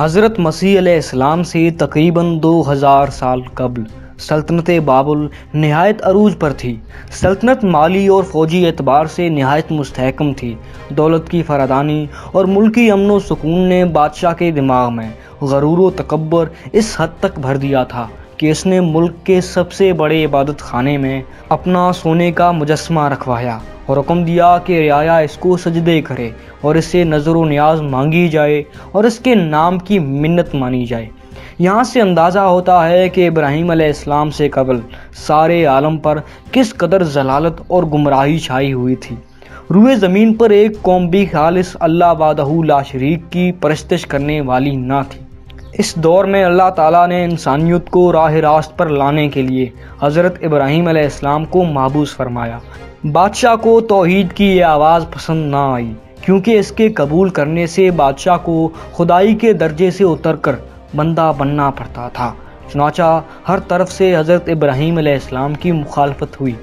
हज़रत मसीह इस्लाम से तकरीबन 2000 साल कबल सल्तनत बाबुल नहायत अरूज पर थी। सल्तनत माली और फ़ौजी एतबार से नहायत मुस्तकम थी। दौलत की फरादानी और मुल्की अमन सुकून ने बादशाह के दिमाग में गरूर तकबर इस हद तक भर दिया था कि इसने मुल्क के सबसे बड़े इबादत खाने में अपना सोने का मुजस्मा रखवाया। और हुक्म दिया कि रियाया इसको सजदे करे और इससे नज़र व न्याज मांगी जाए और इसके नाम की मिन्नत मानी जाए। यहाँ से अंदाज़ा होता है कि इब्राहिम इस्लाम से कबल सारे आलम पर किस कदर जलालत और गुमराही छाई हुई थी। रुए ज़मीन पर एक कौम भी खालिस अल्लाह वादहू ला शरीक की परस्तश करने वाली ना थी। इस दौर में अल्लाह ताला ने इंसानियत को राह रास्त पर लाने के लिए हज़रत इब्राहीम इस्लाम को महबूस फरमाया। बादशाह को तोहीद की ये आवाज़ पसंद ना आई, क्योंकि इसके कबूल करने से बादशाह को खुदाई के दर्जे से उतर कर बंदा बनना पड़ता था। चुनाचा हर तरफ़ से हज़रत इब्राहीम इस्लाम की मुखालफत हुई।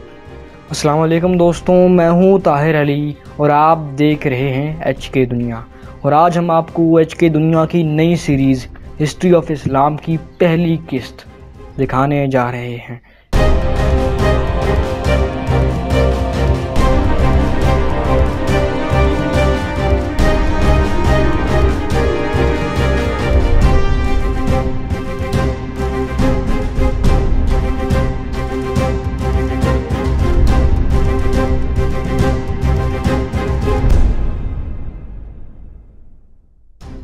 अस्सलाम दोस्तों, मैं हूँ ताहिर अली और आप देख रहे हैं एच के दुनिया। और आज हम आपको एच के दुनिया की नई सीरीज़, हिस्ट्री ऑफ़ इस्लाम की पहली किस्त दिखाने जा रहे हैं।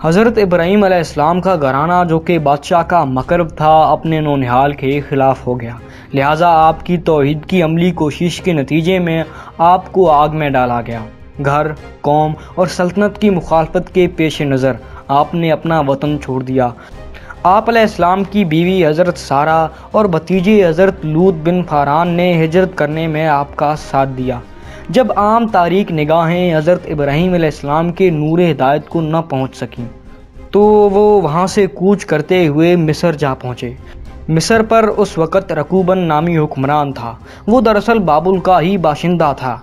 हज़रत इब्राहीम इस्लाम का घराना जो कि बादशाह का मकरब था, अपने नौनिहाल के ख़िलाफ़ हो गया। लिहाजा आपकी तोहद की अमली कोशिश के नतीजे में आपको आग में डाला गया। घर, कौम और सल्तनत की मुखालफत के पेश नज़र आपने अपना वतन छोड़ दिया। आप इस्लाम की बीवी हज़रत सारा और भतीजे हज़रत लूत बिन फारान ने हिजरत करने में आपका साथ दिया। जब आम तारीख निगाहें हज़रत इब्राहीम इस्लाम के नूर हिदायत को न पहुँच सकें तो वो वहाँ से कूच करते हुए मिस्र जा पहुँचे। मिस्र पर उस वक़्त रकूबन नामी हुक्मरान था। वो दरअसल बाबुल का ही बाशिंदा था।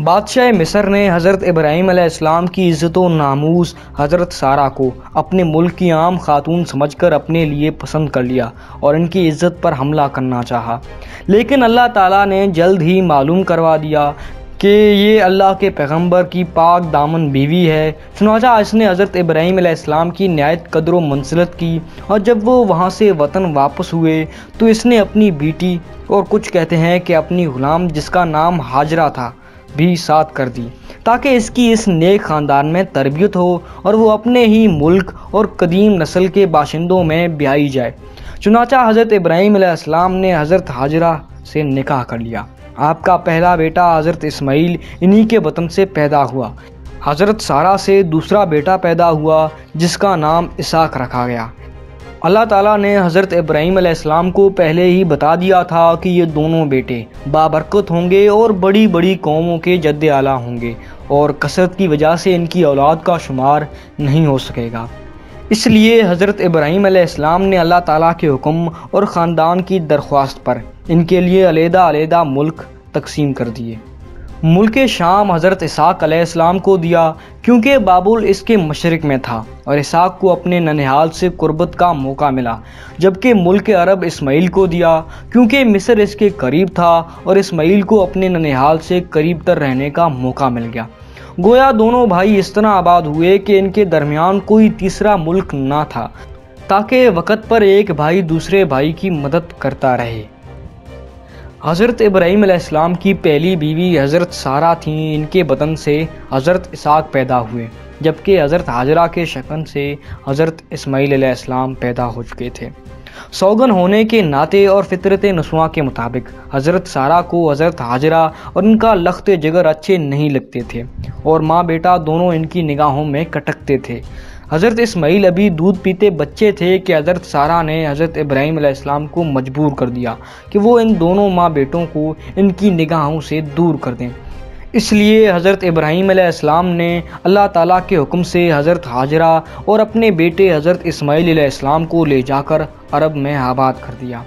बादशाह मिस्र ने हज़रत इब्राहीम इस्लाम की इज़्ज़त नामूस हज़रत सारा को अपने मुल्क की आम खातून समझकर अपने लिए पसंद कर लिया और इनकी इज़्ज़त पर हमला करना चाहा। लेकिन अल्लाह ताला ने जल्द ही मालूम करवा दिया कि ये अल्लाह के पैगंबर की पाक दामन बीवी है। सुनाचा इसने हज़रत इब्राहीम इस्लाम की न्यायत कदर व मंसलत की और जब वो वहाँ से वतन वापस हुए तो इसने अपनी बेटी और कुछ कहते हैं कि अपनी ग़ुलाम जिसका नाम हाजरा था, भी साथ कर दी, ताकि इसकी इस नेक ख़ानदान में तरबियत हो और वो अपने ही मुल्क और कदीम नस्ल के बाशिंदों में ब्याई जाए। चुनाचा हज़रत इब्राहीम ने हज़रत हाजरा से निकाह कर लिया। आपका पहला बेटा हज़रत इस्माइल इन्हीं के वतन से पैदा हुआ। हज़रत सारा से दूसरा बेटा पैदा हुआ, जिसका नाम इसाक रखा गया। अल्लाह ताला ने हज़रत इब्राहीम इस्लाम को पहले ही बता दिया था कि ये दोनों बेटे बाबरकत होंगे और बड़ी बड़ी कौमों के जद आला होंगे और कसरत की वजह से इनकी औलाद का शुमार नहीं हो सकेगा। इसलिए हज़रत इब्राहीम इस्लाम ने अल्लाह ताला के हुक्म और ख़ानदान की दरख्वास्त पर इनके लिए अलहदा अलहदा मुल्क तकसीम कर दिए। मुल्क शाम हज़रत इसाक इस्लाम को दिया, क्योंकि बाबुल इसके मशरक में था, और इसाक को अपने ननिहाल से कुर्बत का मौका मिला, जबकि मुल्क अरब इस्माइल को दिया, क्योंकि मिस्र इसके करीब था, और इस्माइल को अपने ननिहाल से करीब तर रहने का मौका मिल गया। गोया दोनों भाई इस तरह आबाद हुए कि इनके दरमियान कोई तीसरा मुल्क ना था, ताकि वक़्त पर एक भाई दूसरे भाई की मदद करता रहे। हज़रत इब्राहीम इस्लाम की पहली बीवी हज़रत सारा थी। इनके बदन से हज़रत इसाक पैदा हुए, जबकि हज़रत हाजरा के शकन से हज़रत इसमाईल इस्लाम पैदा हो चुके थे। सौगन होने के नाते और फितरत नसुआ के मुताबिक हज़रत सारा को हज़रत हाजरा और इनका लख्त जगर अच्छे नहीं लगते थे, और माँ बेटा दोनों इनकी निगाहों में कटकते थे। हज़रत इसमाइल अभी दूध पीते बच्चे थे कि हज़रत सारा ने हज़रत इब्राहीम इस्लाम को मजबूर कर दिया कि वो इन दोनों माँ बेटों को इनकी निगाहों से दूर कर दें। इसलिए हज़रत इब्राहीम इस्लाम ने अल्लाह ताला के हुक्म से हज़रत हाजरा और अपने बेटे हज़रत इस्माईल इस्लाम को ले जाकर अरब में आबाद कर दिया।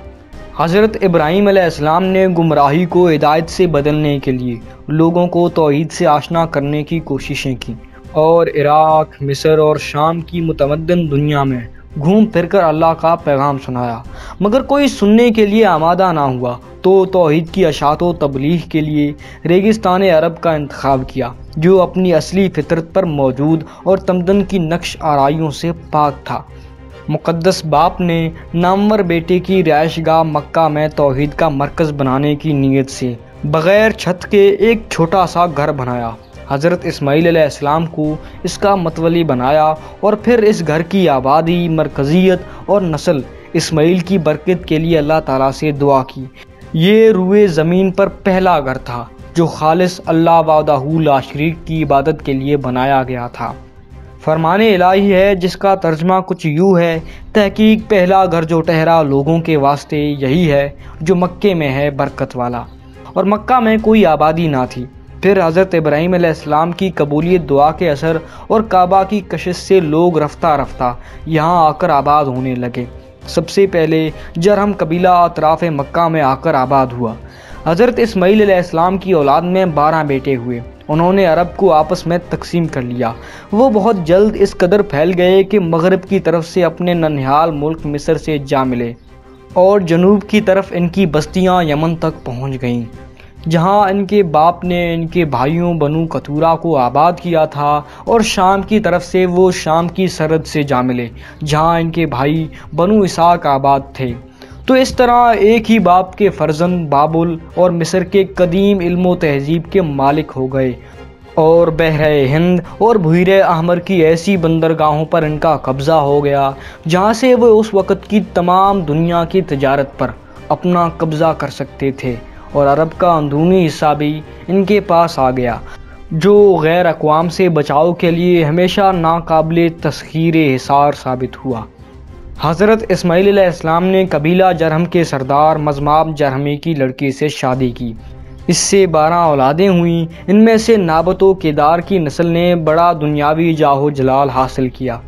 हज़रत इब्राहीम इस्लाम ने गुमराही को हिदायत से बदलने के लिए लोगों को तोहद से आशना करने की कोशिशें की। और इराक, मिस्र और शाम की मुतमदन दुनिया में घूम फिर कर अल्लाह का पैगाम सुनाया। मगर कोई सुनने के लिए आमादा ना हुआ तो तोहद की अशात व तबलीग के लिए रेगिस्तान अरब का इंतखब किया, जो अपनी असली फितरत पर मौजूद और तमदन की नक्श आरइयों से पाक था। मुक़दस बाप ने नामवर बेटे की रिहाइश गाह मक्का में तोहद का मरकज़ बनाने की नीयत से बग़ैर छत के एक छोटा सा घर बनाया। हज़रत इसमाईसलाम को इसका मतवली बनाया और फिर इस घर की आबादी, मरकज़ियत और नस्ल इसमाइल की बरकत के लिए अल्लाह ताला से दुआ की। ये रुए ज़मीन पर पहला घर था, जो खालिस अल्लाह वादाहूला शरीक की इबादत के लिए बनाया गया था। फरमान इलाही है, जिसका तर्जमा कुछ यूँ है, तहकीक पहला घर जो ठहरा लोगों के वास्ते यही है, जो मक्के में है बरकत वाला। और मक्का में कोई आबादी ना थी। फिर हज़रत इब्राहीम इस्लाम की कबूलियत दुआ के असर और काबा की कशिश से लोग रफ्ता रफ्ता यहाँ आकर आबाद होने लगे। सबसे पहले जरहम कबीला अतराफ़ मक्का में आकर आबाद हुआ। हज़रत इसमाईसलाम की औलाद में बारह बेटे हुए। उन्होंने अरब को आपस में तकसीम कर लिया। वो बहुत जल्द इस कदर फैल गए कि मगरब की तरफ़ से अपने ननिहाल मुल्क मिस्र से जा मिले और जनूब की तरफ़ इनकी बस्तियाँ यमन तक पहुँच गईं। जहाँ इनके बाप ने इनके भाइयों बनु कतूरा को आबाद किया था और शाम की तरफ़ से वो शाम की सरहद से जा मिले, जहाँ इनके भाई बनु इसाक आबाद थे। तो इस तरह एक ही बाप के फर्जन बाबुल और मिस्र के कदीम इल्म तहजीब के मालिक हो गए और बहर हिंद और भूर अहमर की ऐसी बंदरगाहों पर इनका कब्ज़ा हो गया, जहाँ से वे उस वक़्त की तमाम दुनिया की तजारत पर अपना कब्ज़ा कर सकते थे। और अरब का अंदरूनी हिस्सा भी इनके पास आ गया, जो गैर अकवाम से बचाव के लिए हमेशा नाकबिल तस्खीर हिसार साबित हुआ। हज़रत इसमाईसलाम ने कबीला जरहम के सरदार मजमाब जरहमी की लड़की से शादी की। इससे बारह औलादें हुईं। इनमें से नाबतो केदार की नस्ल ने बड़ा दुनियावी जाहो जलाल हासिल किया।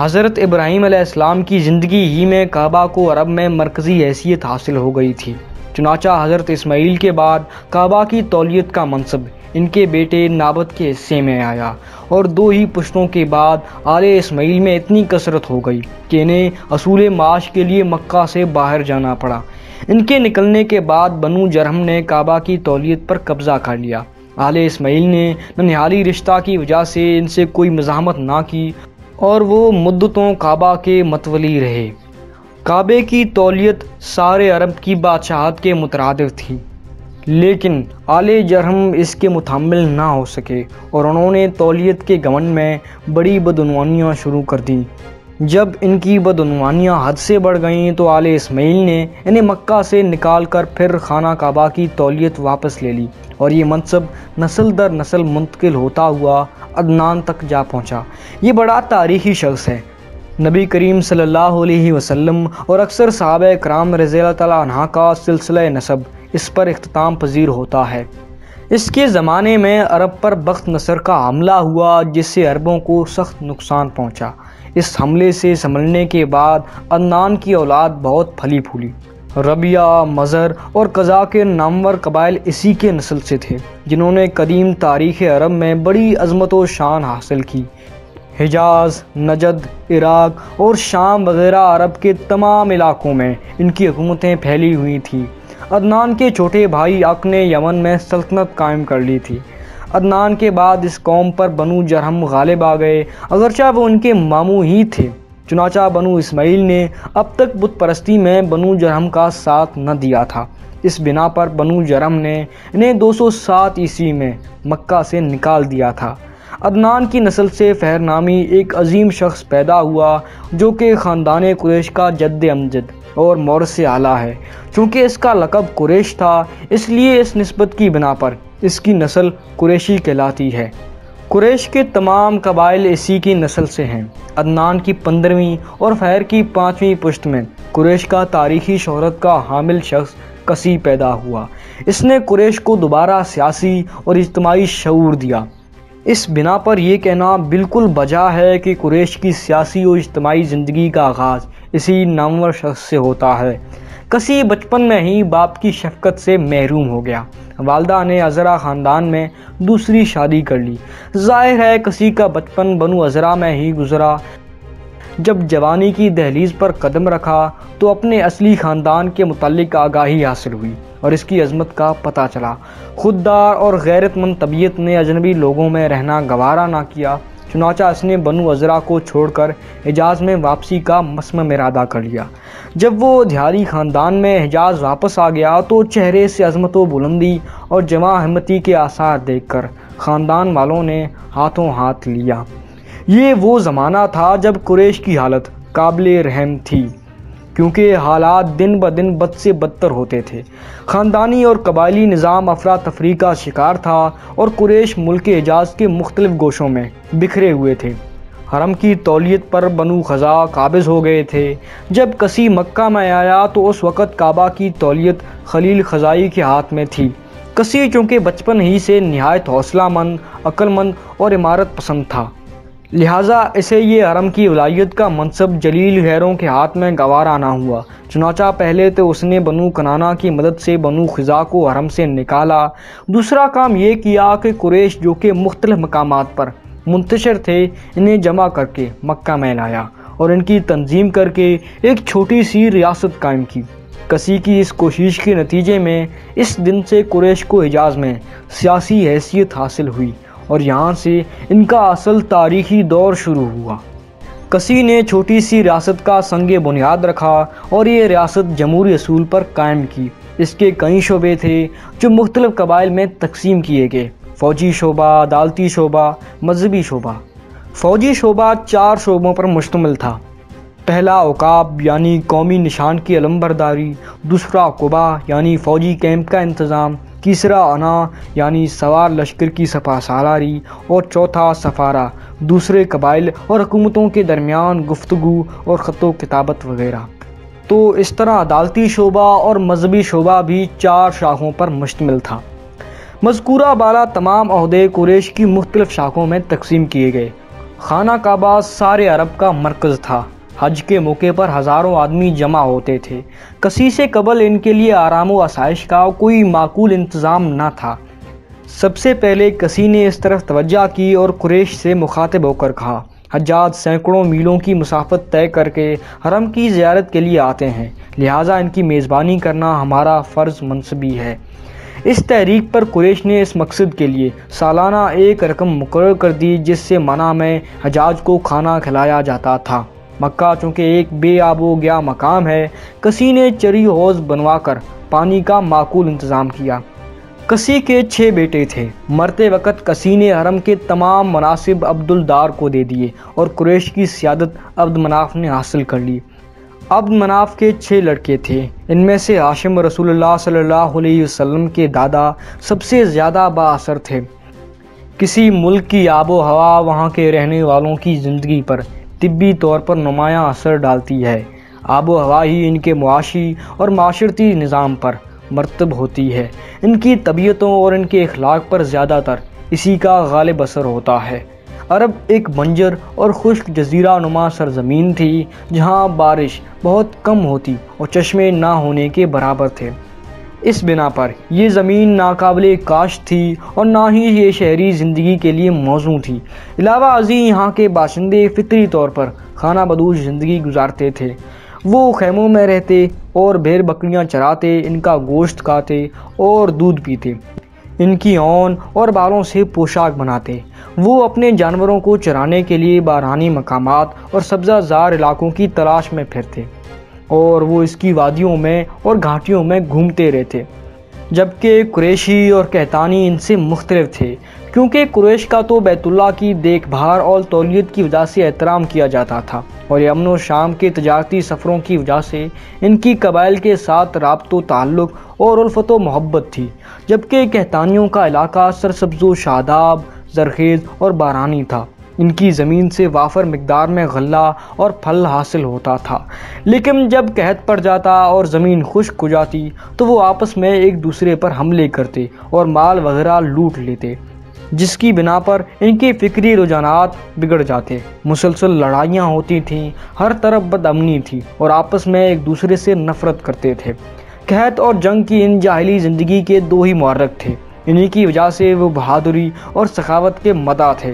हज़रत इब्राहीम की ज़िंदगी ही में काबा को अरब में मरकज़ी हैसियत हासिल हो गई थी। चुनाचा हज़रत इसमाइल के बाद काबा की तौलीत का मनसब इनके बेटे नाबत के हिस्से में आया और दो ही पुश्तों के बाद आले इसमाइल में इतनी कसरत हो गई कि इन्हें असूल माश के लिए मक्का से बाहर जाना पड़ा। इनके निकलने के बाद बनु जरहम ने काबा की तौलीत पर कब्ज़ा कर लिया। आले इसमाइल ने ननिहाली रिश्ता की वजह से इनसे कोई मजामत ना की और वो मुद्दतों काबा के मतवली रहे। काबे की तौलीत सारे अरब की बादशाहत के मुतरद थी। लेकिन आले जरहम इसके मुतमिल ना हो सके और उन्होंने तौलीत के गमन में बड़ी बदनवानियाँ शुरू कर दी। जब इनकी बदनवानियाँ हद से बढ़ गईं तो आले इसमाइल ने इन्हें मक्का से निकाल कर फिर खाना काबा की तौलीत वापस ले ली और ये मनसब नस्ल दर नस्ल मुंतकिल होता हुआ अदनान तक जा पहुँचा। ये बड़ा तारीखी शख्स है। नबी करीम सल्लल्लाहु अलैहि वसल्लम और अक्सर साहब कराम रज़ी तह का सिलसिला नसब इस पर अख्ताम पजीर होता है। इसके ज़माने में अरब पर बख्त नसर का हमला हुआ, जिससे अरबों को सख्त नुकसान पहुँचा। इस हमले से संभलने के बाद अदनान की औलाद बहुत फली फूली। रबिया, मज़र और कज़ा के नामवर कबाइल इसी के नस्ल से थे, जिन्होंने कदीम तारीख़ अरब में बड़ी अजमत व शान हासिल की। हिजाज, नजद, इराक और शाम वगैरह अरब के तमाम इलाकों में इनकी हुकूमतें फैली हुई थीं। अदनान के छोटे भाई अक ने यमन में सल्तनत कायम कर ली थी। अदनान के बाद इस कौम पर बनु जरहम गालिब आ गए। अगरचा वो उनके मामू ही थे। चुनाचा बनु इसमाइल ने अब तक बुत परस्ती में बनु जरहम का साथ न दिया था। इस बिना पर बनु जरम ने इन्हें 207 ईस्वी में मक्का से निकाल दिया था। अदनान की नस्ल से फ़हर नामी एक अजीम शख्स पैदा हुआ, जो कि ख़ानदान कुरेश का जद अमजद और मौर से आला है। चूँकि इसका लकब कुरेश था, इसलिए इस नस्बत की बिना पर इसकी नस्ल कुरेशी कहलाती है। कुरेश के तमाम कबाइल इसी की नस्ल से हैं। अदनान की पंद्रहवीं और फ़हर की पाँचवीं पुश्त में कुरेश का तारीखी शहरत का हामिल शख्स कसी पैदा हुआ। इसने कुरेश को दोबारा सियासी और इज्तमाही शूर दिया। इस बिना पर यह कहना बिल्कुल बजा है कि कुरेश की सियासी और इज्तमाही ज़िंदगी का आगाज़ इसी नामवर शख्स से होता है। कसी बचपन में ही बाप की शफकत से महरूम हो गया। वालदा ने अजरा ख़ानदान में दूसरी शादी कर ली। ज़ाहिर है कसी का बचपन बनु अजरा में ही गुजरा। जब जवानी की दहलीज पर कदम रखा तो अपने असली ख़ानदान के मुतलिक आगाही हासिल हुई और इसकी अजमत का पता चला। खुददार और गैरतमंद तबीयत ने अजनबी लोगों में रहना गवारा ना किया, चुनाचा इसने बनु अजरा को छोड़कर हिजाज में वापसी का मसम इरादा कर लिया। जब वो ध्यारी ख़ानदान में हिजाज वापस आ गया तो चेहरे से अजमत बुलंदी और जमा अहमती के आसार देखकर ख़ानदान वालों ने हाथों हाथ लिया। ये वो ज़माना था जब कुरेश की हालत काबिल रहम थी, क्योंकि हालात दिन ब दिन बद से बदतर होते थे। ख़ानदानी और कबायली निज़ाम अफरा तफरी का शिकार था और कुरेश मुल्क एजाज के मुख्तलिफ़ गोशों में बिखरे हुए थे। हरम की तौलीत पर बनु खज़ा काबिज हो गए थे। जब कसी मक्का में आया तो उस वक़्त काबा की तौलीत खलील ख़जाई के हाथ में थी। कसी चूँकि बचपन ही से नहायत हौसला मंद अक्लमंद और इमारत पसंद था। लिहाजा इसे ये हरम की वलायत का मनसब जलील गैरों के हाथ में गवार आना हुआ। चुनाचा पहले तो उसने बनु कनाना की मदद से बनु खज़ा को हरम से निकाला। दूसरा काम ये किया कि कुरेश जो कि मुख्तलिफ़ मकाम पर मुंतशर थे, इन्हें जमा करके मक्का में लाया और इनकी तंजीम करके एक छोटी सी रियासत कायम की। कसी की इस कोशिश के नतीजे में इस दिन से कुरेश को हिजाज में सियासी हैसियत हासिल हुई और यहाँ से इनका असल तारीखी दौर शुरू हुआ। कसी ने छोटी सी रियासत का संग बुनियाद रखा और ये रियासत जमहूरी असूल पर कायम की। इसके कई शोबे थे जो मुख्तलिफ़ कबाइल में तकसीम किए गए। फ़ौजी शोबा, अदालती शोबा, मजहबी शोबा। फ़ौजी शोबा चार शोबों पर मुश्तमल था। पहला उकाब यानी कौमी निशान की अलम्बरदारी दूसरा कुबा यानी फ़ौजी कैंप का इंतज़ाम, तीसरा अना यानी सवार लश्कर की सफ़ा सालारी और चौथा सफारा, दूसरे कबाइल और हुकूमतों के दरमियान गुफ्तु और ख़त किताबत वगैरह। तो इस तरह अदालती शोबा और मजहबी शोबा भी चार शाखों पर मुश्तमिल था। मजकूरा बाला तमाम अहदे कुरेश की मुख्तलिफ़ शाखों में तकसीम किए गए। खाना काबा सारे अरब का मरकज़ था। हज के मौके पर हज़ारों आदमी जमा होते थे। कसी से कबल इनके लिए आराम व आसाइश का कोई माकूल इंतज़ाम न था। सबसे पहले कसी ने इस तरफ़ तवज्जा की और कुरेश से मुखातिब होकर कहा, हजाज सैकड़ों मीलों की मुसाफत तय करके हरम की ज़्यारत के लिए आते हैं। लिहाजा इनकी मेज़बानी करना हमारा फ़र्ज़ मनसबी है। इस तहरीक पर कुरेश ने इस मकसद के लिए सालाना एक रकम मुकर कर दी, जिससे मना में हजाज को खाना खिलाया जाता था। मक्का, चूँकि एक बेआबो गया मकाम है, कसी ने चरी हौज बनवाकर पानी का माकूल इंतज़ाम किया। कसी के छः बेटे थे। मरते वक़्त कसी ने हरम के तमाम मनासिब अब्दुलदार को दे दिए और कुरैश की सियादत अब्द मनाफ ने हासिल कर ली। अब्द मनाफ के छः लड़के थे। इनमें से हाशिम रसूलुल्लाह सल्लल्लाहु अलैहि वसल्लम के दादा सबसे ज़्यादा बासर थे। किसी मुल्क की आबो हवा वहाँ के रहने वालों की ज़िंदगी पर तिब्बी तौर पर नुमाया असर डालती है। आबो हवा ही इनके मुआशी और माशरती निज़ाम पर मरतब होती है। इनकी तबीयतों और इनके अखलाक पर ज़्यादातर इसी का गालिब असर होता है। अरब एक बंजर और खुश्क जजीरा नुमा सरजमीन थी, जहाँ बारिश बहुत कम होती और चश्मे ना होने के बराबर थे। इस बिना पर। यह ज़मीन नाकबिल काश थी और ना ही ये शहरी ज़िंदगी के लिए मौजू थी। अलावा अजी यहाँ के बाशिंदे फितरी तौर पर खाना बदूश ज़िंदगी गुजारते थे। वो खेमों में रहते और भेड़ बकरियाँ चराते, इनका गोश्त खाते और दूध पीते। इनकी ओन और बालों से पोशाक बनाते। वो अपने जानवरों को चराने के लिए बारहानी मकाम और सब्ज़ाजार इलाकों की तलाश में फिरते। और वो इसकी वादियों में और घाटियों में घूमते रहते जबकि कुरैशी और कहतानी इनसे मुख्तलिफ़ थे, क्योंकि कुरैश का तो बैतुल्ला की देखभाल और तौलीत की वजह से एहतराम किया जाता था, और यमन और शाम के तजारती सफ़रों की वजह से इनकी कबाइल के साथ रबतो ताल्लुक़ और उल्फत मोहब्बत थी, जबकि कहतानियों का इलाका सरसब्जो शादाब जरखेज़ और बारानी था। इनकी ज़मीन से वाफर मकदार में गल्ला और फल हासिल होता था। लेकिन जब कहत पड़ जाता और ज़मीन खुश्क हो जाती तो वो आपस में एक दूसरे पर हमले करते और माल वगैरह लूट लेते, जिसकी बिना पर इनके फिक्री रुझानात बिगड़ जाते। मुसलसल लड़ाइयाँ होती थीं, हर तरफ़ बदअमनी थी और आपस में एक दूसरे से नफरत करते थे। कहत और जंग की इन जाहली ज़िंदगी के दो ही मुहर्रक थे। इन्हीं की वजह से वो बहादुरी और सखावत के मदा थे।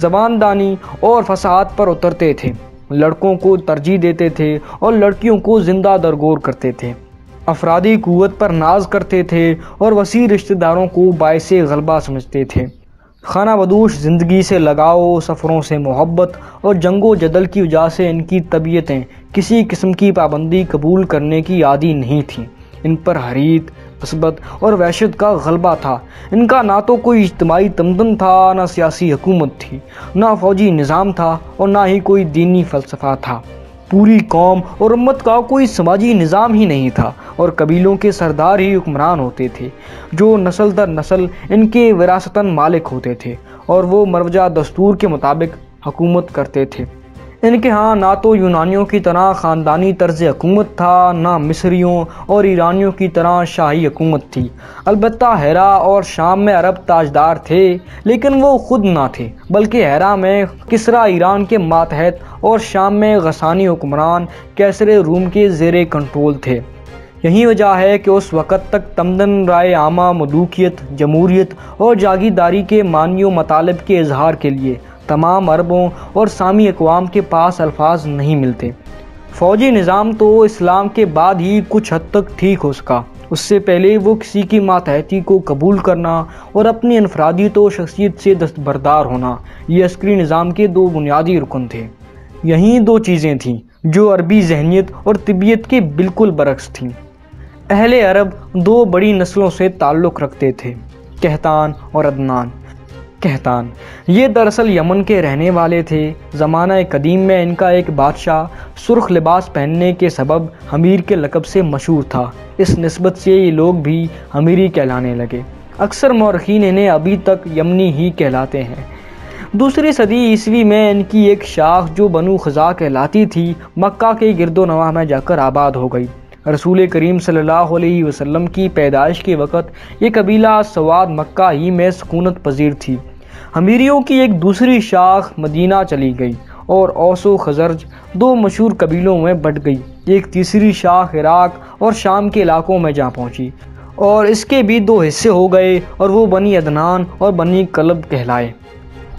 जबानदानी और फसाद पर उतरते थे। लड़कों को तरजीह देते थे और लड़कियों को ज़िंदा दरगोर करते थे। अफराधी कुत पर नाज करते थे और वसी रिश्तेदारों को बायस गलबा समझते थे। खाना बदूश ज़िंदगी से लगाओ सफ़रों से मोहब्बत और जंगो जदल की वजह से इनकी तबीयतें किसी किस्म की पाबंदी कबूल करने की आदि नहीं थीं। इन पर हरीत नस्बत और वहशत का गलबा था। इनका ना तो कोई इज्तमाही तमदन था, ना सियासी हुकूमत थी, ना फौजी निज़ाम था और ना ही कोई दीनी फ़लसफ़ा था। पूरी कौम और उम्मत का कोई समाजी निज़ाम ही नहीं था और कबीलों के सरदार ही हुक्मरान होते थे, जो नस्ल दर नस्ल इनके विरासतन मालिक होते थे और वो मरवजा दस्तूर के मुताबिक हुकूमत करते थे। इनके यहाँ ना तो यूनानियों की तरह ख़ानदानी तर्ज हकूमत था, ना मिस्रियों और ईरानियों की तरह शाही हकूमत थी। अलबत् हैरा और शाम में अरब ताजदार थे, लेकिन वो ख़ुद ना थे, बल्कि हैरा में किसरा ईरान के मातहत और शाम में गसानी हुक्मरान कैसर रूम के जेर कंट्रोल थे। यही वजह है कि उस वक़्त तक तमदन राय आमा मदूकियत जमहूरीत और जागीरदारी के मानियों मतालब के इजहार के लिए तमाम अरबों और सामी अकवाम के पास अल्फाज नहीं मिलते। फ़ौजी निज़ाम तो इस्लाम के बाद ही कुछ हद तक ठीक हो सका। उससे पहले वो किसी की मातहती को कबूल करना और अपनी अनफरादी तो शख्सियत से दस्तबरदार होना, ये अस्करी निज़ाम के दो बुनियादी रुकन थे। यही दो चीज़ें थीं, जो अरबी जहनीत और तबीयत के बिल्कुल बरक्स थीं। अहले अरब दो बड़ी नस्लों से ताल्लुक़ रखते थे, कहतान और अदनान। कहतान। ये दरअसल यमन के रहने वाले थे। ज़माना कदीम में इनका एक बादशाह सुर्ख लिबास पहनने के सबब हमीर के लकब से मशहूर था। इस नस्बत से ये लोग भी हमीरी कहलाने लगे। अक्सर मौरखीन इन्हें अभी तक यमनी ही कहलाते हैं। दूसरी सदी ईस्वी में इनकी एक शाख जो बनु खजा कहलाती थी, मक्का के गिरदो नवाह में जाकर आबाद हो गई। रसूल करीम सल्लल्लाहु अलैहि वसल्लम की पैदाइश के वक़्त ये कबीला सवाद मक्का ही में सकूनत पजीर थी। हमीरियों की एक दूसरी शाख मदीना चली गई और ओसो खजरज दो मशहूर कबीलों में बट गई। एक तीसरी शाख इराक और शाम के इलाकों में जा पहुँची और इसके भी दो हिस्से हो गए और वो बनी अदनान और बनी कलब कहलाए।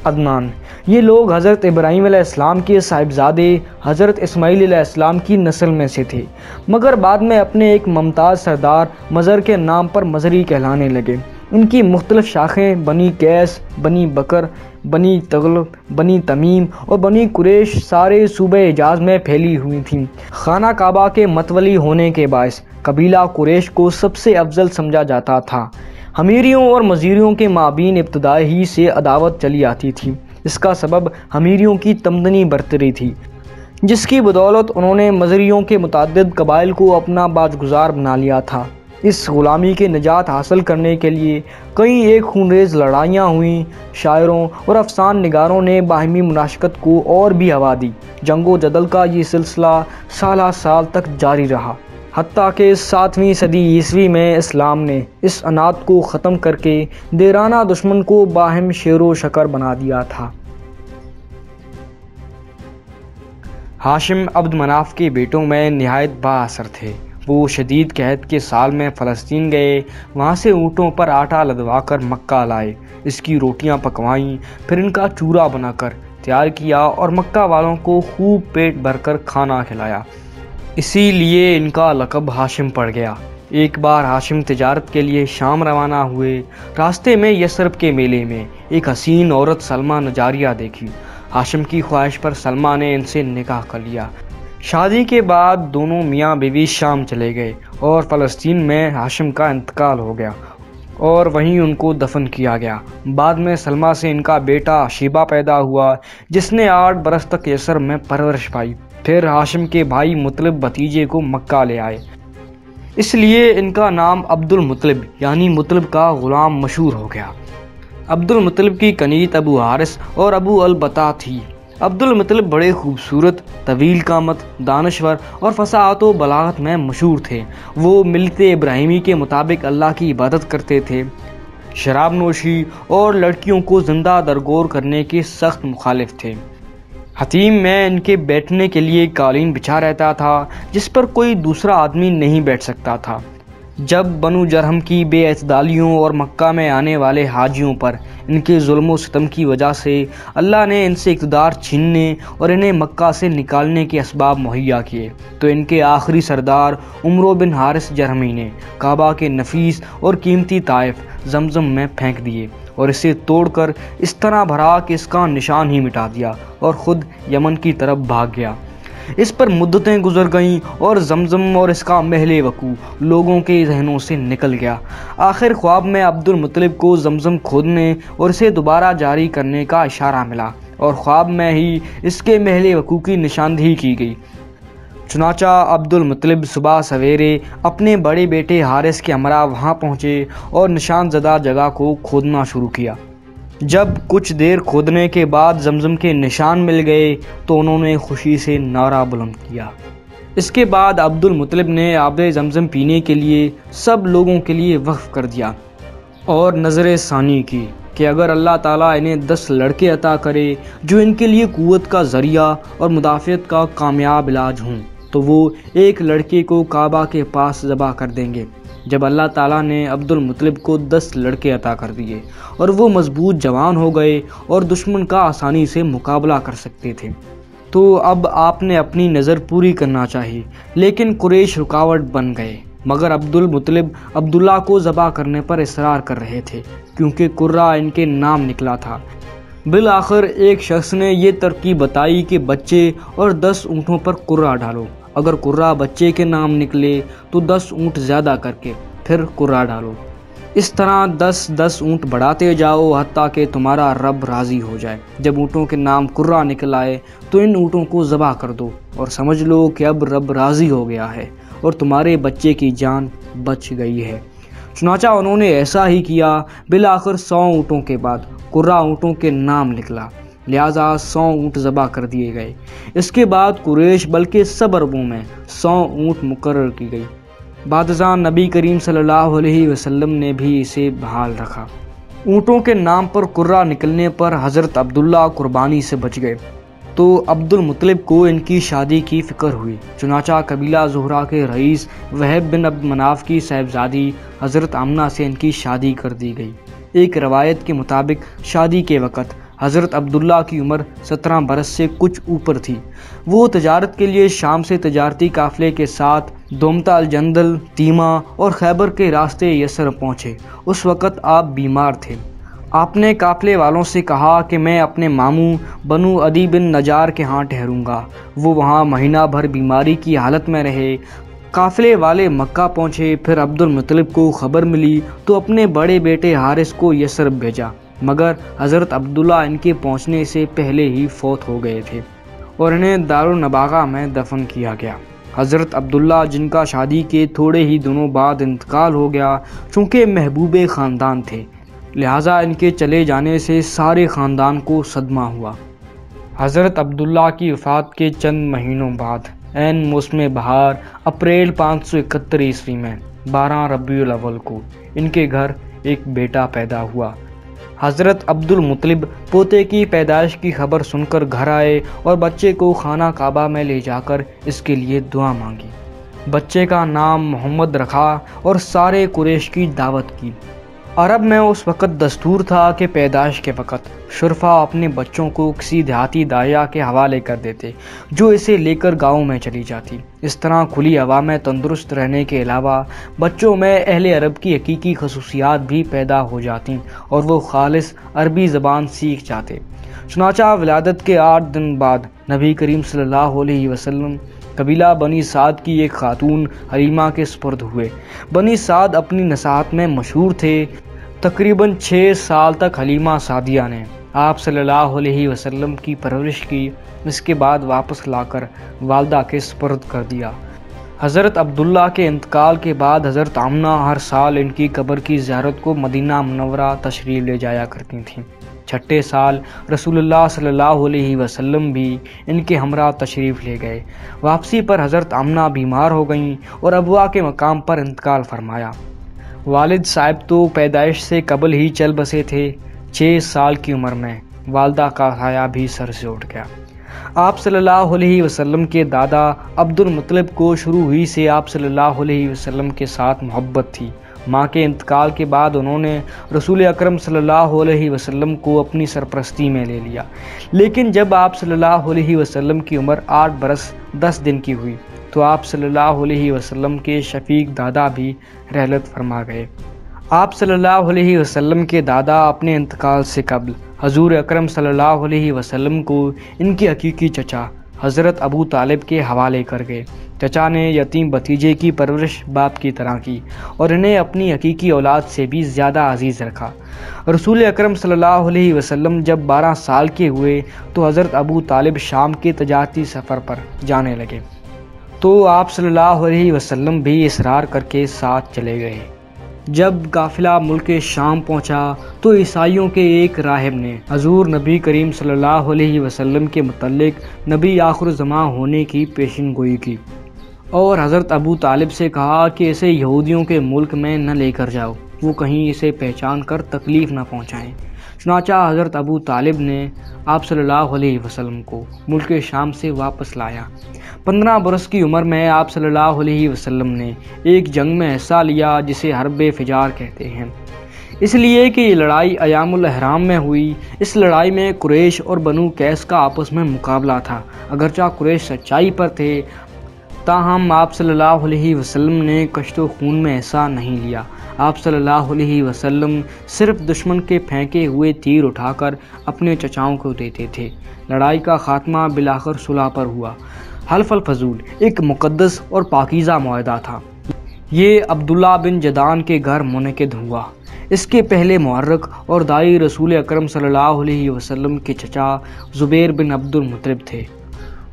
अदनान। ये लोग हज़रत इब्राहीम इस्लाम के साहिबजादे, हज़रत इस्माईल की नस्ल में से थे। मगर बाद में अपने एक मुमताज़ सरदार मज़र के नाम पर मज़री कहलाने लगे। इनकी मुख्तलिफ़ शाखें बनी कैस, बनी बकर, बनी तगल, बनी तमीम और बनी कुरेश सारे सूबे एजाज में फैली हुई थीं। खाना काबा के मतवली होने के बायस कबीला कुरेश को सबसे अफजल समझा जाता था। हमीरियों और मजीरियों के माबीन इब्तदाई ही से अदावत चली आती थी। इसका सबब हमीरियों की तमदनी बरतरी थी, जिसकी बदौलत उन्होंने मजरियों के मुतद कबाइल को अपना बाजगुजार बना लिया था। इस ग़ुलामी के निजात हासिल करने के लिए कई एक खूनरेज लड़ाइयाँ हुई। शायरों और अफसान निगारों ने बाहमी मुनाशकत को और भी हवा दी। जंगो जदल का ये सिलसिला साल साल तक जारी रहा। हती के सातवीं सदी ईस्वी में इस्लाम ने इस अनात को ख़त्म करके देराना दुश्मन को बाहम शेर व शकर बना दिया था। हाशिम अब्द मनाफ के बेटों में नहायत बासर थे। वो शदीद कहत के साल में फ़लस्तीन गए, वहाँ से ऊँटों पर आटा लदवा कर मक्का लाए। इसकी रोटियाँ पकवाईं, फिर इनका चूरा बनाकर तैयार किया और मक्का वालों को खूब पेट भरकर खाना खिलाया। इसीलिए इनका लकब हाशिम पड़ गया। एक बार हाशिम तजारत के लिए शाम रवाना हुए रास्ते में यसरब के मेले में एक हसीन औरत सलमा नजारिया देखी। हाशिम की ख्वाहिश पर सलमा ने इनसे निकाह कर लिया। शादी के बाद दोनों मियाँ बीवी शाम चले गए और फ़लस्तीन में हाशिम का इंतकाल हो गया और वहीं उनको दफन किया गया। बाद में सलमा से इनका बेटा शिबा पैदा हुआ, जिसने आठ बरस तक यसर में परवरिश पाई। फिर हाशिम के भाई मुतलब भतीजे को मक्का ले आए। इसलिए इनका नाम अब्दुल मुतलब, यानी मुतलब का ग़ुलाम मशहूर हो गया। अब्दुल मुतलब की कनीत अबू हारिस और अबू अल बता थी। अब्दुल मतलब बड़े खूबसूरत, तवील कामत, दानश्वर और फसात बलागत में मशहूर थे। वो मिलते इब्राहिमी के मुताबिक अल्लाह की इबादत करते थे। शराब नोशी और लड़कियों को ज़िंदा दरगोर करने के सख्त मुखालिफ थे। हतीम, में इनके बैठने के लिए कालीन बिछा रहता था, जिस पर कोई दूसरा आदमी नहीं बैठ सकता था। जब बनु जरहम की बेअतदालियों और मक्का में आने वाले हाजियों पर इनके जुल्म सितम की वजह से अल्लाह ने इनसे इकतदार छीनने और इन्हें मक्का से निकालने के इसबाब मुहैया किए तो इनके आखिरी सरदार उम्र बिन हारिस जरहमी ने काबा के नफीस और कीमती ताइफ जमजम में फेंक दिए। और इसे तोड़कर इस तरह भरा कि इसका निशान ही मिटा दिया और ख़ुद यमन की तरफ़ भाग गया। इस पर मुद्दतें गुजर गईं और जमजम और इसका महल वकू लोगों के जहनों से निकल गया। आखिर ख्वाब में अब्दुल मुतलिब को जमजम खोदने और इसे दोबारा जारी करने का इशारा मिला और ख्वाब में ही इसके महल वकू की निशानदही की गई। चुनाचा अब्दुल मुतलिब सुबह सवेरे अपने बड़े बेटे हारिस के हमरा वहाँ पहुँचे और निशान ज़दा जगह को खोदना शुरू किया। जब कुछ देर खोदने के बाद जमजम के निशान मिल गए तो उन्होंने खुशी से नारा बुलंद किया। इसके बाद अब्दुल मुतलब ने आब जमजम पीने के लिए सब लोगों के लिए वक्फ कर दिया और नज़र सानी की कि अगर अल्लाह ताला इन्हें दस लड़के अता करे जो इनके लिए कुत का ज़रिया और मुदाफ़त का कामयाब इलाज हों। तो वो एक लड़के को काबा के पास जबा कर देंगे। जब अल्लाह ताला ने अब्दुल मुतलिब को दस लड़के अता कर दिए और वो मज़बूत जवान हो गए और दुश्मन का आसानी से मुकाबला कर सकते थे। तो अब आपने अपनी नज़र पूरी करना चाहिए, लेकिन कुरेश रुकावट बन गए। मगर अब्दुल मुतलिब अब्दुल्ला को ज़बा करने पर इसरार कर रहे थे, क्योंकि कुर्रा इनके नाम निकला था। बिल आखिर एक शख्स ने यह तरकीब बताई कि बच्चे और दस ऊँटों पर कुर्रा डालो। अगर कुर्रा बच्चे के नाम निकले तो दस ऊँट ज़्यादा करके फिर कुर्रा डालो। इस तरह दस दस ऊँट बढ़ाते जाओ हती कि तुम्हारा रब राज़ी हो जाए। जब ऊँटों के नाम कुर्रा निकल आए तो इन ऊँटों को ज़बा कर दो और समझ लो कि अब रब राज़ी हो गया है और तुम्हारे बच्चे की जान बच गई है। चुनाचा उन्होंने ऐसा ही किया बिल आखिर सौ ऊँटों के बाद कुर्रा ऊँटों के नाम निकला। लिहाजा सौ ऊँट ज़बा कर दिए गए। इसके बाद कुरेश बल्कि सब अरबों में सौ ऊँट मुकर की गई। बादशाह नबी करीम सल्लल्लाहु अलैहि वसल्लम ने भी इसे बहाल रखा। ऊँटों के नाम पर कुर्रा निकलने पर हज़रत अब्दुल्ला कुर्बानी से बच गए। तो अब्दुल मुतलिब को इनकी शादी की फ़िक्र हुई। चुनाचा कबीला जहरा के रईस वहब बिन अब मनाफ की साहबजादी हज़रत आमना से इनकी शादी कर दी गई। एक रवायत के मुताबिक शादी के वक़्त हज़रत अब्दुल्ला की उम्र सत्रह बरस से कुछ ऊपर थी। वो तजारत के लिए शाम से तजारती काफ़िले के साथ दोमता जंदल तीमा और खैबर के रास्ते यसर पहुँचे। उस वक़्त आप बीमार थे। आपने काफ़िले वालों से कहा कि मैं अपने मामू बनु अदी बिन नजार के यहाँ ठहरूँगा। वो वहाँ महीना भर बीमारी की हालत में रहे। काफ़िले वाले मक्का पहुँचे, फिर अब्दुल मुतलिब को खबर मिली तो अपने बड़े बेटे हारिस को यसर भेजा। मगर हज़रत अब्दुल्ला इनके पहुँचने से पहले ही फौत हो गए थे और इन्हें दारुलनबागा में दफन किया गया। हज़रत अब्दुल्ला जिनका शादी के थोड़े ही दिनों बाद इंतकाल हो गया, चूँकि महबूब ख़ानदान थे, लिहाजा इनके चले जाने से सारे ख़ानदान को सदमा हुआ। हज़रत अब्दुल्ला की वफ़ात के चंद महीनों बाद एन मौसम बहार अप्रैल पाँच सौ इकहत्तर ईस्वी में बारह रबी अव्वल को इनके घर एक बेटा पैदा हुआ। हज़रत अब्दुल मुतलिब पोते की पैदाइश की खबर सुनकर घर आए और बच्चे को खाना काबा में ले जाकर इसके लिए दुआ मांगी। बच्चे का नाम मोहम्मद रखा और सारे कुरेश की दावत की। अरब में उस वक़्त दस्तूर था कि पैदाइश के वक़्त शुरफा अपने बच्चों को किसी देहाती दाया के हवाले कर देते, जो इसे लेकर गाँव में चली जाती। इस तरह खुली हवा में तंदुरुस्त रहने के अलावा बच्चों में अहल अरब की हकीकी खसूसियात भी पैदा हो जाती और वो खालिस अरबी ज़बान सीख जाते। चुनाचा विलादत के आठ दिन बाद नबी करीम सल्लल्लाहु अलैहि वसल्लम, कबीला बनी साद की एक खातून हलीमा के स्पर्द हुए। बनी साद अपनी नसात में मशहूर थे तकरीबन छः साल तक हलीमा सादिया ने आप सल्लल्लाहु अलैहि वसल्लम की परवरिश की, इसके बाद वापस लाकर वालदा के स्पर्द कर दिया। हज़रत अब्दुल्ला के इंतकाल के बाद हज़रत आमना हर साल इनकी कब्र की ज्यारत को मदीना मनवरा तशरीफ़ ले जाया करती थीं। छठे साल रसूलुल्लाह सल्लल्लाहु अलैहि वसल्लम भी इनके हमरा तशरीफ़ ले गए। वापसी पर हज़रत आमना बीमार हो गईं और अबवा के मकाम पर इंतकाल फरमाया। वालिद साहब तो पैदाइश से कबल ही चल बसे थे छः साल की उम्र में। वालदा का साया भी सर से उठ गया। आप सल्लल्लाहु अलैहि वसल्लम के दादा अब्दुल मुतलब को शुरू हुई से आप सल्लल्लाहु अलैहि वसल्लम के साथ मोहब्बत थी। माँ के इंतकाल के बाद उन्होंने रसूल अकरम सल्लल्लाहु वसल्लम को अपनी सरपरस्ती में ले लिया। लेकिन जब आप सल्लल्लाहु अलैहि वसल्लम की उम्र आठ बरस, दस दिन की हुई तो आप सल्लल्लाहु अलैहि वसल्लम के शफीक दादा भी रहलत फरमा गए। आप सल्लल्लाहु अलैहि वसल्लम के दादा अपने इंतकाल से कबल, हजूर अकरम सल्लल्लाहु अलैहि वसल्लम को इनके हकीकी चचा हज़रत अबू तालिब के हवाले कर गए। चचा ने यतीम भतीजे की परवरिश बाप की तरह की और इन्हें अपनी हकीकी औलाद से भी ज़्यादा अज़ीज़ रखा। रसूल अकरम अलैहि वसल्लम जब 12 साल के हुए तो हज़रत अबू तालिब शाम के तजारती सफ़र पर जाने लगे। तो आप सल्लल्लाहु अलैहि वसल्लम भी इसरार करके साथ चले गए। जब काफिला मुल्क शाम पहुँचा तो ईसाइयों के एक राहब ने हजूर नबी करीम सल्लल्लाहु अलैहि वसल्लम के मतलब नबी आखिर जमा होने की पेशन गोई की और हज़रत अबू तालिब से कहा कि इसे यहूदियों के मुल्क में न लेकर जाओ, वो कहीं इसे पहचान कर तकलीफ़ न पहुँचाएँ। चुनाचा हज़रत अबू तालिब ने आप सल्लल्लाहु अलैहि वसल्लम को मुल्क शाम से वापस लाया। पंद्रह बरस की उम्र में आप सल्लल्लाहु अलैहि वसल्लम ने एक जंग में हिस्सा लिया, जिसे हरब फिजार कहते हैं। इसलिए कि ये लड़ाई अयामुल अहराम में हुई। इस लड़ाई में कुरैश और बनु कैस का आपस में मुकाबला था। अगरचा कुरैश सच्चाई पर थे, ताहम आप सल्लल्लाहु अलैहि वसल्लम ने कश्तो खून में ऐसा नहीं लिया। आप सल्लल्लाहु अलैहि वसल्लम सिर्फ़ दुश्मन के फेंके हुए तीर उठाकर अपने चचाओं को देते थे। लड़ाई का खात्मा बिलाकर सुलह पर हुआ। हल्फल फजूल एक मुकदस और पाकिज़ा माहा था। ये अब्दुल्ला बिन जदान के घर मुनद हुआ। इसके पहले महर्रक और दाई रसूल अक्रम सल्लल्लाहु अलैहि के चचा ज़ुबैर बिन अब्दुल मुतलब थे।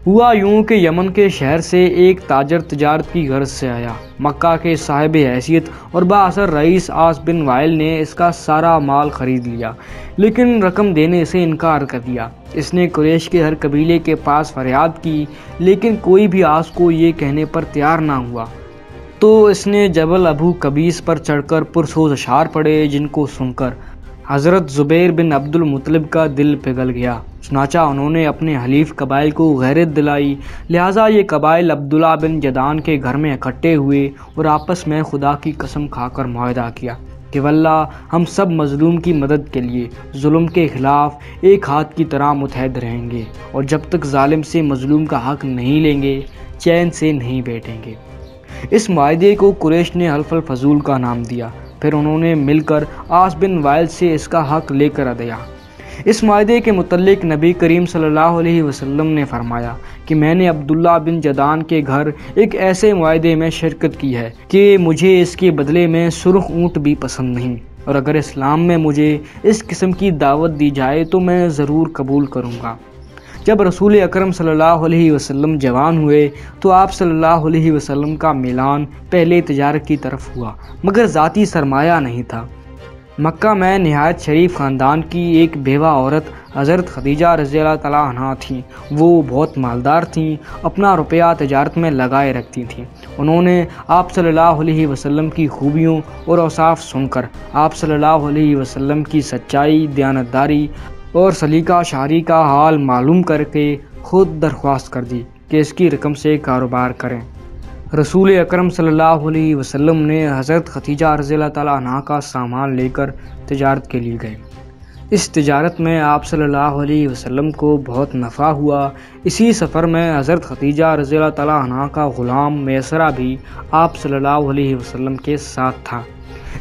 हुआ यूँ कि यमन के शहर से एक ताजर तजारत की गर्ज से आया। मक्का के साहिब हैसियत और बासर रईस आस बिन वाइल ने इसका सारा माल ख़रीद लिया, लेकिन रकम देने से इनकार कर दिया। इसने कुरैश के हर कबीले के पास फरियाद की, लेकिन कोई भी आस को ये कहने पर तैयार ना हुआ। तो इसने जबल अबू कबीस पर चढ़कर पुरसोज अशार पड़े, जिनको सुनकर हज़रत ज़ुबैर बिन अब्दुल मुतलब का दिल पिघल गया। चुनाचा उन्होंने अपने हलीफ कबाइल को गैरत दिलाई। लिहाजा ये कबाइल अब्दुल्ला बिन जदान के घर में इकट्ठे हुए और आपस में खुदा की कसम खाकर माहा किया कि वल्ला, हम सब मजलूम की मदद के लिए जुल्म के ख़िलाफ़ एक हाथ की तरह मुतहद रहेंगे और जब तक ालिम से मजलूम का हक नहीं लेंगे, चैन से नहीं बैठेंगे। इस माहे को कुरैश ने हल्फल फजूल का नाम दिया। फिर उन्होंने मिलकर आस बिन वाइल से इसका हक लेकर दिया। इस माहे के मतलब नबी करीम सल्लल्लाहु अलैहि वसल्लम ने फरमाया कि मैंने अब्दुल्ला बिन जदान के घर एक ऐसे माहे में शिरकत की है कि मुझे इसके बदले में सुरख ऊँट भी पसंद नहीं। और अगर इस्लाम में मुझे इस किस्म की दावत दी जाए तो मैं ज़रूर कबूल करूँगा। जब रसूल अकरम सल्लल्लाहु अलैहि वसल्लम जवान हुए तो आप सल्लल्लाहु अलैहि वसल्लम का मिलान पहले तजारत की तरफ़ हुआ, मगर ज़ाती सरमाया नहीं था। मक्का में नहायत शरीफ ख़ानदान की एक बेवा औरत हज़रत खदीजा रज़ी तला थी। वो बहुत मालदार थीं, अपना रुपया तजारत में लगाए रखती थीं। उन्होंने आप सल्लल्लाहु अलैहि वसल्लम की खूबियों और औसाफ सुनकर, आप सल्लल्लाहु अलैहि वसल्लम की सच्चाई, दयानतदारी और सलीका शारी का हाल मालूम करके खुद दरख्वास्त कर दी कि इसकी रकम से कारोबार करें। रसूल अकरम सल्लल्लाहु अलैहि वसल्लम ने हज़रत खतीजा रज़ी तह का सामान लेकर तजारत के लिए गए। इस तजारत में आप सल्लल्लाहु अलैहि वसल्लम को बहुत नफ़ा हुआ। इसी सफ़र में हज़रत खतीजा रज़ी तह का ग़ुलाम मैसरा भी आप सल्लल्लाहु अलैहि वसल्लम के साथ था।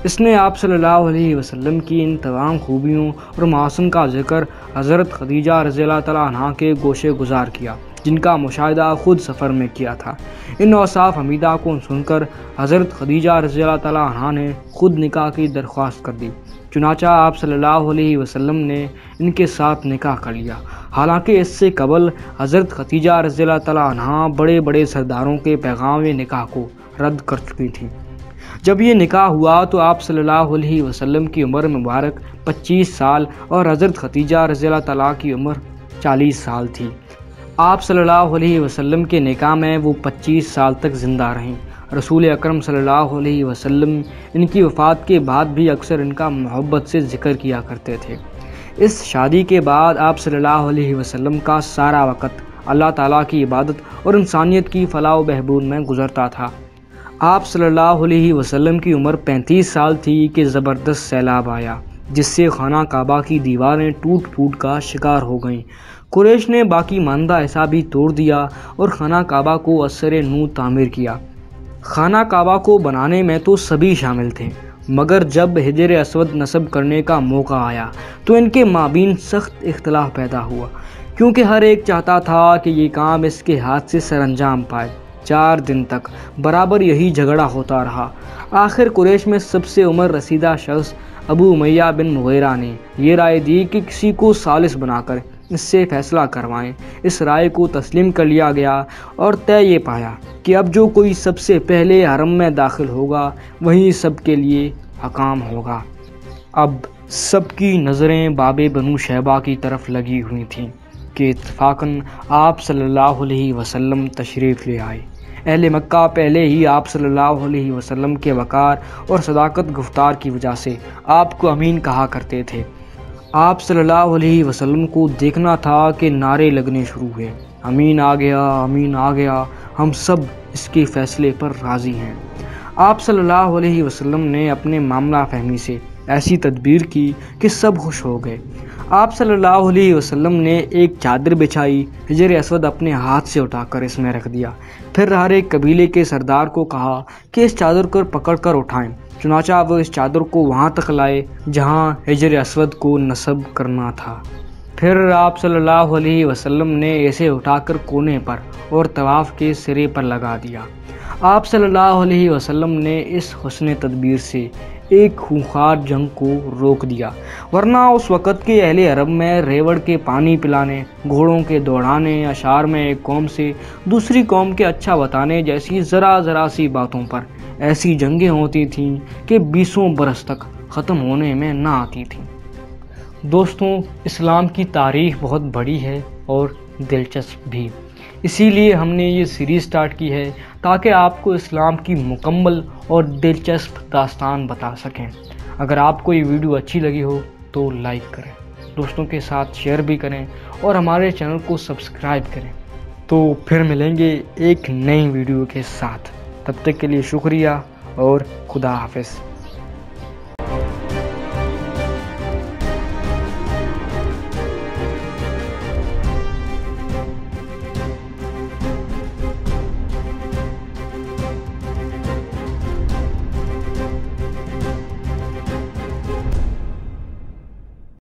इसने आप सल्लल्लाहु अलैहि वसल्लम की इन तमाम खूबियों और मासूम का ज़िक्र हज़रत खदीजा रज़ी तह के गोशे गुजार किया, जिनका मुशाह ख़ुद सफ़र में किया था। इन औसाफ हमीदा को सुनकर हज़रत खदीजा रज़ी तह ने ख़ुद निकाह की दरख्वास्त कर दी। चुनाचा आप सल्लल्लाहु अलैहि वसल्लम ने इनके साथ निकाह कर लिया। हालाँकि इससे कबल हज़रत खतीजा रज़ी तह बड़े बड़े सरदारों के पैगाम निकाह को रद्द कर चुकी थी। जब ये निकाह हुआ तो आप सल्लल्लाहु अलैहि वसल्लम की उम्र मुबारक 25 साल और हज़रत खतीजा रज़ी तला की उम्र 40 साल थी। आप सल्लल्लाहु अलैहि वसल्लम के निकाह में वो 25 साल तक ज़िंदा रहीं। रसूल अकरम सल्लल्लाहु अलैहि वसल्लम इनकी वफ़ात के बाद भी अक्सर इनका मोहब्बत से ज़िक्र किया करते थे। इस शादी के बाद आप सल्लल्लाहु अलैहि वसल्लम का सारा वक़्त अल्लाह ताला की इबादत और इंसानियत की फ़लाह बहबूद में गुजरता था। आप सल्लल्लाहु अलैहि वसल्लम की उम्र 35 साल थी कि ज़बरदस्त सैलाब आया, जिससे खाना काबा की दीवारें टूट फूट का शिकार हो गईं। कुरैश ने बाकी मानदा ऐसा भी तोड़ दिया और खाना काबा को असर नू तामीर किया। खाना काबा को बनाने में तो सभी शामिल थे, मगर जब हिजर असवद नस्ब करने का मौका आया तो इनके माबीन सख्त इख्तलाफ पैदा हुआ, क्योंकि हर एक चाहता था कि ये काम इसके हाथ से सरंजाम पाए। चार दिन तक बराबर यही झगड़ा होता रहा। आखिर कुरैश में सबसे उम्र रसीदा शख्स अबू मैया बिन मुगैरा ने यह राय दी कि किसी को सालिस बनाकर इससे फैसला करवाएँ। इस राय को तस्लीम कर लिया गया और तय ये पाया कि अब जो कोई सबसे पहले हरम में दाखिल होगा, वही सबके लिए हकाम होगा। अब सबकी नज़रें बाबे बनु शहबा की तरफ़ लगी हुई थीं कि इतफाक़न आप सल्लल्लाहु अलैहि वसल्लम तशरीफ़ ले आए। अहल मक्का पहले ही आप सल्लल्लाहु अलैहि वसल्लम के वक़ार और सदाकत गुफ्तार की वजह से आपको अमीन कहा करते थे। आप सल्लल्लाहु अलैहि वसल्लम को देखना था कि नारे लगने शुरू हुए। अमीन आ गया, अमीन आ गया, हम सब इसके फ़ैसले पर राज़ी हैं। आप सल्लल्लाहु अलैहि वसल्लम ने अपने मामला फहमी से ऐसी तदबीर की कि सब खुश हो गए। आप सल्लल्लाहु अलैहि वसल्लम ने एक चादर बिछाई, हजर असवद अपने हाथ से उठाकर इसमें रख दिया। फिर हर एक कबीले के सरदार को कहा कि इस चादर को पकड़ कर उठाएँ। चुनाचा वो इस चादर को वहाँ तक लाए, जहाँ हजर असवद को नस्ब करना था। फिर आप सल्लल्लाहु अलैहि वसल्लम ने इसे उठाकर कोने पर और तवाफ़ के सिरे पर लगा दिया। आप सल्लल्लाहु अलैहि वसल्लम ने इस हसन तदबीर से एक खूंखार जंग को रोक दिया। वरना उस वक़्त के अहले अरब में रेवड़ के पानी पिलाने, घोड़ों के दौड़ाने, अशार में एक कौम से दूसरी कौम के अच्छा बताने जैसी ज़रा ज़रा सी बातों पर ऐसी जंगें होती थीं कि बीसों बरस तक ख़त्म होने में ना आती थीं। दोस्तों, इस्लाम की तारीख बहुत बड़ी है और दिलचस्प भी। इसीलिए हमने ये सीरीज़ स्टार्ट की है ताकि आपको इस्लाम की मुकम्मल और दिलचस्प दास्तान बता सकें। अगर आपको ये वीडियो अच्छी लगी हो तो लाइक करें, दोस्तों के साथ शेयर भी करें और हमारे चैनल को सब्सक्राइब करें। तो फिर मिलेंगे एक नई वीडियो के साथ। तब तक के लिए शुक्रिया और खुदा हाफिज़।